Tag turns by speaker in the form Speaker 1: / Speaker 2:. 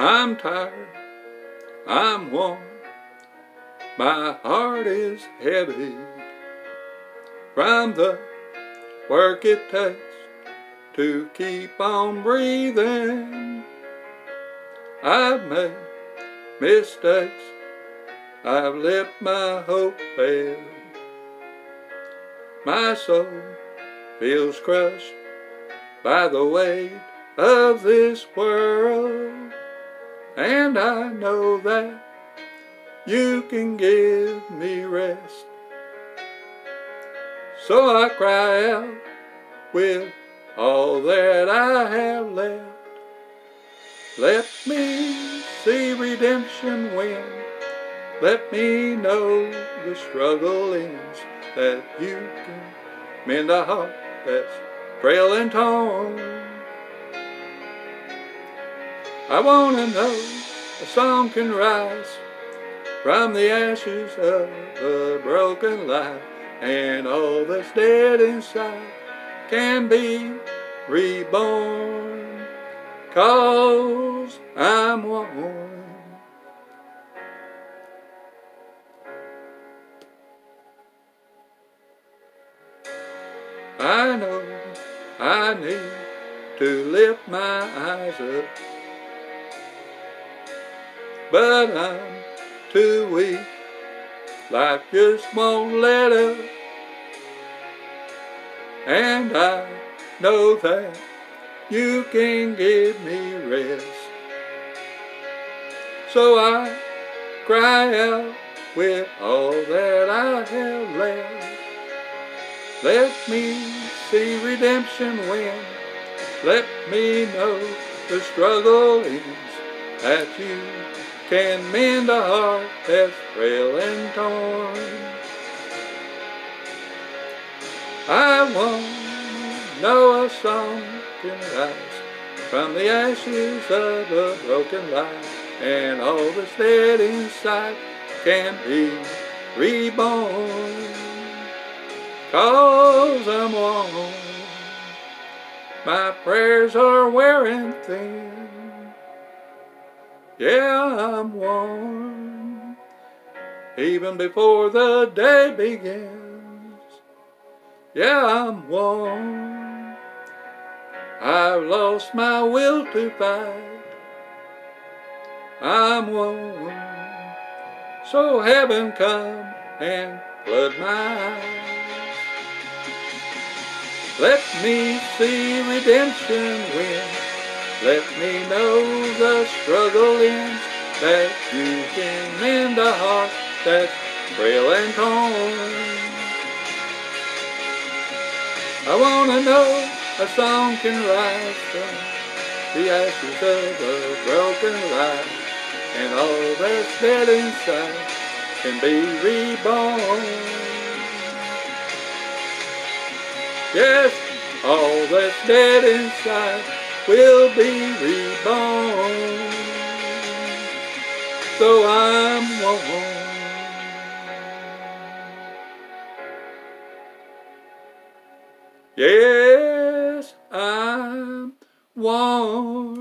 Speaker 1: I'm tired, I'm worn, my heart is heavy from the work it takes to keep on breathing. I've made mistakes, I've let my hope fail. My soul feels crushed by the weight of this world, and I know that you can give me rest. So I cry out with all that I have left. Let me see redemption win. Let me know the struggle ends, that you can mend a heart that's frail and torn. I want to know a song can rise from the ashes of a broken life, and all that's dead inside can be reborn, cause I'm one. I know I need to lift my eyes up, but I'm too weak. Life just won't let up, and I know that you can give me rest. So I cry out with all that I have left. Let me see redemption win. Let me know the struggle ends. That you can mend a heart that's frail and torn. I want know a song can rise from the ashes of a broken life, and all that's dead inside can be reborn. Cause I'm one. My prayers are wearing thin. Yeah, I'm worn. Even before the day begins. Yeah, I'm worn. I've lost my will to fight. I'm worn. So heaven come and flood my eyes. Let me see redemption win. Let me know the struggle ends. That you can mend a heart that's frail and torn. I wanna know a song can rise from the ashes of a broken life, and all that's dead inside can be reborn. Yes, all that's dead inside will be reborn. So I'm one. Yes, I'm one.